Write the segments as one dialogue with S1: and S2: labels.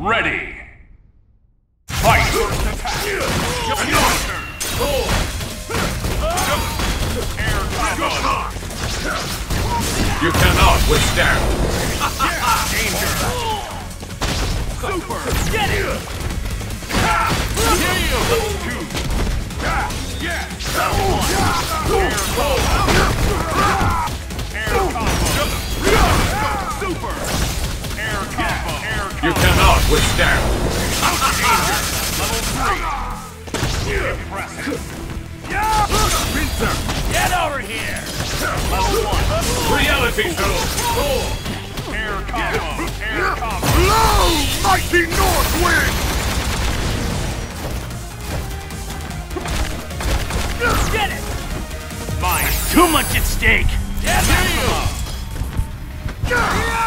S1: Ready. Fight!
S2: You cannot withstand. Danger!
S1: Super! Get it! Super!
S2: Withstand.
S1: Level three! Impressive! Get over here! Level one!
S2: Reality show.
S1: Air combo! Air combo!
S3: Blow, mighty North Wind!
S1: Get it! Mine! Too much at stake! Get it!
S3: Reality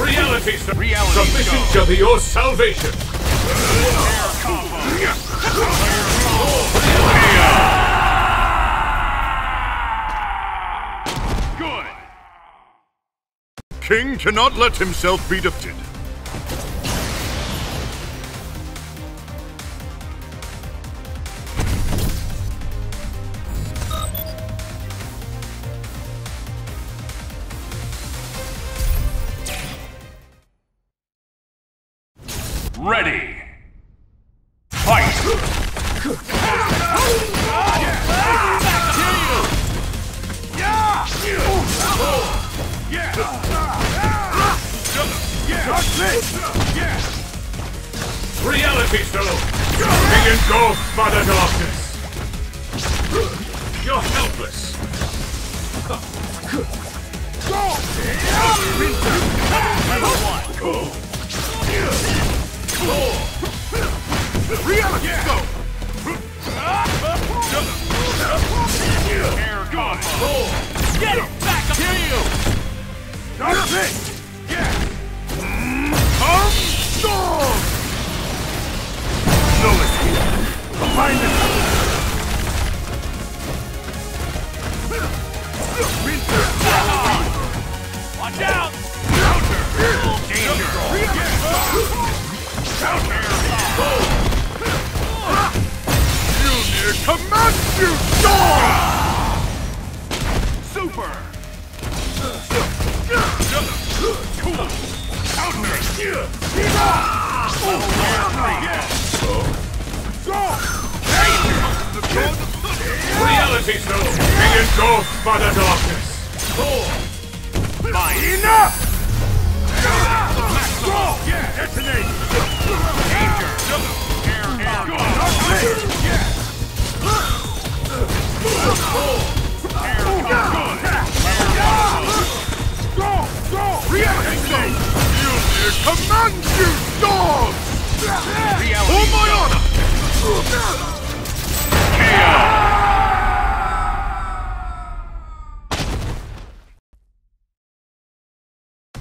S2: Reality.
S1: Reality
S2: Submission shall be your salvation.
S3: King cannot let himself be defeated.
S1: Ready! Fight!
S2: Reality show. Being engulfed by the darkness. You're helpless.
S1: Level one!
S3: Reality
S1: Super! Cool! Counter!
S2: Reality show. Being engulfed by the darkness.
S3: Reality you!
S1: Reality
S3: Oh my honor!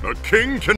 S3: A king can